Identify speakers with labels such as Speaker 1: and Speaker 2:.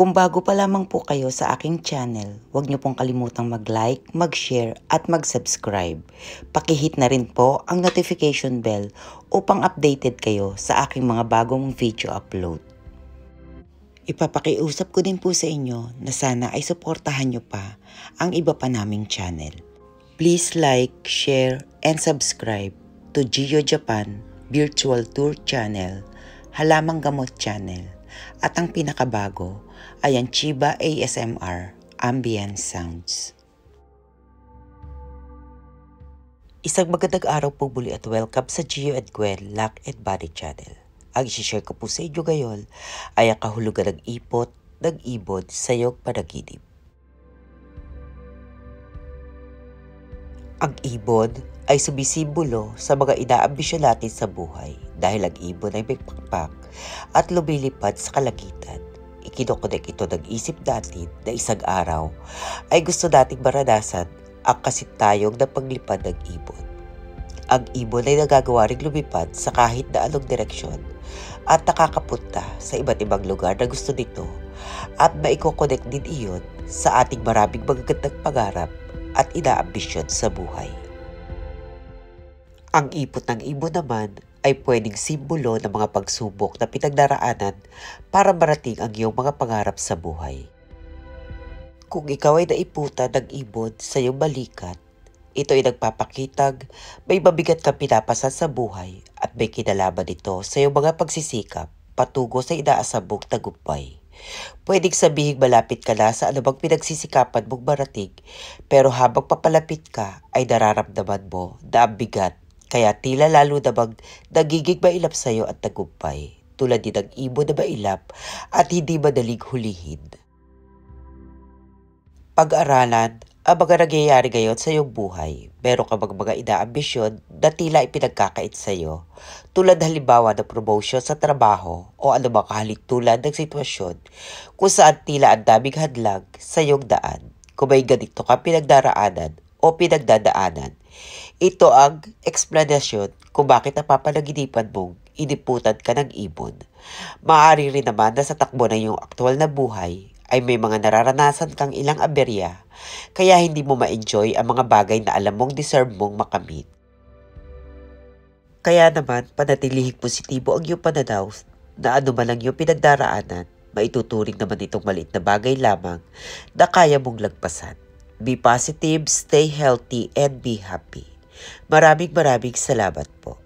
Speaker 1: Kung bago pa lamang po kayo sa aking channel, huwag niyo pong kalimutang mag-like, mag-share at mag-subscribe. Pakihit na rin po ang notification bell upang updated kayo sa aking mga bagong video upload. Ipapakiusap ko din po sa inyo na sana ay suportahan niyo pa ang iba pa naming channel. Please like, share, and subscribe to Geo Japan Virtual Tour Channel, Halamang Gamot Channel, at ang pinakabago ay ang Chiba ASMR Ambient Sounds. Isang magandang araw po muli at welcome sa Gio at Gwen Lock and Body Channel. Ang isi-share ko po sa inyo ngayon ay ang kahulugan ng ipot ng ibon sa iyong panaginip. Ang ibon ay sumisimbolo sa mga inaambisyon natin sa buhay dahil ang ibon ay may pakpak at lumilipad sa kalagitan. Ikinokonek ito ng isip natin na isang araw ay gusto nating maranasan ang kasintayong na paglipad ng ibon. Ang ibon ay nagagawa rin lumipad sa kahit na anong direksyon at nakakapunta sa iba't ibang lugar na gusto nito at maikokonek din iyon sa ating maraming magagandang pangarap at inaambisyon sa buhay. Ang ipot ng ibon naman ay pwedeng simbolo ng mga pagsubok na pinagdaraanan para marating ang iyong mga pangarap sa buhay. Kung ikaw ay naiputan ng ibon sa iyong balikat, ito ay nagpapakitag may mabigat kang pinapasan sa buhay at may kinalaman nito sa iyong mga pagsisikap patungo sa inaasabong tagumpay. Pwedeng sabihin malapit ka na sa anumang pinagsisikapan mong marating pero habang papalapit ka ay nararamdaman mo na ang bigat kaya tila lalo namang nagiging mailap sa iyo at tagumpay tulad din ng ibon na mailap at hindi madaling hulihin. Pag-aralan ang mga nangyayari ngayon sa iyong buhay. Meron ka bang mga inaambisyon na tila ipinagkakait sa iyo? Tulad halimbawa ng promotion sa trabaho o anumang kahalitulad ng sitwasyon kung saan tila ang daming hadlang sa iyong daan. Kung may ganito ka pinagdaraanan o pinagdadaanan, ito ang eksplanasyon kung bakit napapanaginipan mong iniputan ka ng ibon. Maaari rin naman na sa takbo ng iyong aktual na buhay ay may mga nararanasan kang ilang aberya, kaya hindi mo ma-enjoy ang mga bagay na alam mong deserve mong makamit. Kaya naman, panatilihing positibo ang iyong pananaw na ano man ang iyong pinagdaraanan, maituturing naman itong maliit na bagay lamang na kaya mong lagpasan. Be positive, stay healthy, and be happy. Maraming maraming salamat po.